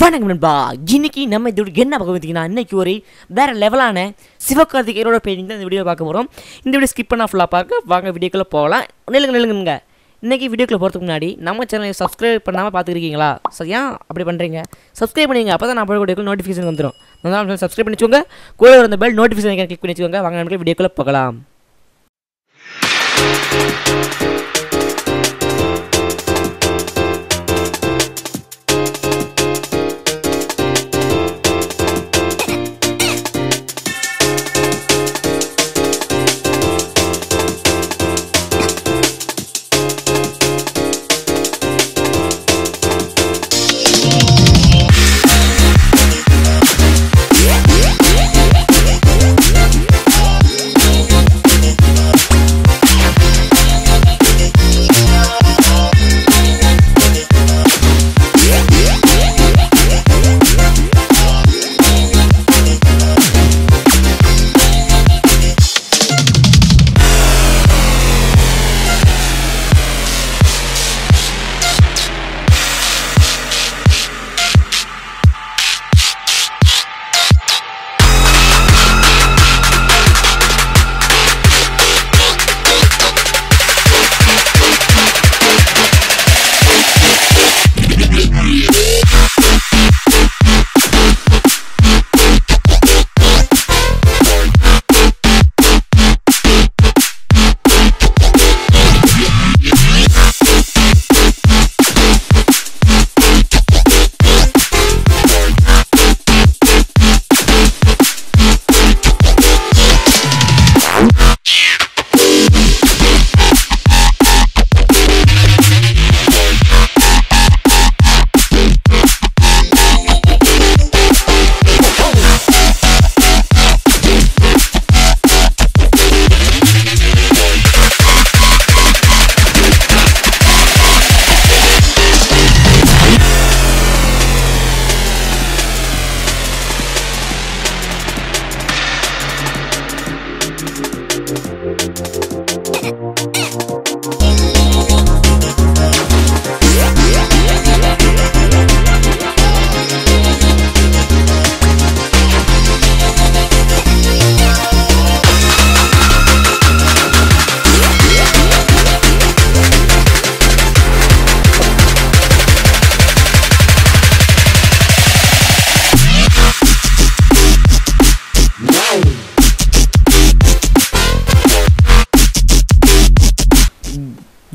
வணக்கம் நண்பா. இன்னைக்கு நம்ம இதோட என்ன பார்க்க பார்த்தீங்கன்னா இன்னைக்கு ஒரு வேற லெவலான சிவகார்த்திகேயரோட பெயிண்டிங் தான் இந்த வீடியோ பார்க்க போகிறோம் இந்த வீடியோ ஸ்கிப் பண்ணால் ஃபுல்லாக பார்க்க வாங்க வீடியோக்குள்ளே போகலாம். நில்லுங்க நில்லுங்க இன்றைக்கி வீடியோக்குள்ளே போகிறதுக்கு முன்னாடி நம்ம சேனலை சப்ஸ்கிரைப் பண்ணாமல் பார்த்துருக்கீங்களா சரியா? அப்படி பண்ணுறீங்க சப்ஸ்கிரைப் பண்ணிங்க அப்போ தான் நான் போட நோட்டிஃபிகேஷன் வந்துடும் அதனால் சப்ஸ்கிரைப் பண்ணி வச்சுக்கோங்க கூட வந்த பெல் நோட்டிஃபிகேஷன் கிளிக் பண்ணி வச்சுக்கோங்க வாங்க நம்ம வீடியோக்குள்ளே போகலாம்.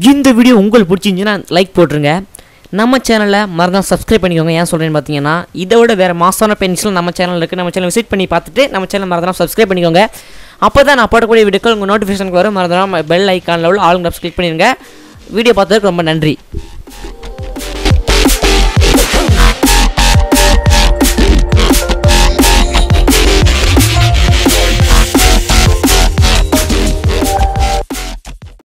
இந்த வீடியோ உங்களுக்கு பிடிச்சிருந்துச்சுன்னா லைக் போட்டுருங்க. நம்ம சேனலை மறந்தால் சப்ஸ்கிரைப் பண்ணிக்கோங்க. ஏன் சொல்கிறேன்னு பார்த்தீங்கன்னா இதை விட வேறு மாசான பென்சிலும் நம்ம சேனல் இருக்குது நம்ம சேனல் விசிட் பண்ணி பார்த்துட்டு நம்ம சேனல் மறந்தாலும் சப்ஸ்கிரைப் பண்ணிக்கோங்க. அப்போ தான் நான் போடக்கூடிய வீடியோக்கள் உங்கள் நோட்டிஃபிகேஷனுக்கு வரும். மறந்துடாம பெல் ஐக்கானில் உள்ள ஆளுங்க கிளிக் பண்ணிடுங்க வீடியோ பார்த்ததுக்கு ரொம்ப நன்றி.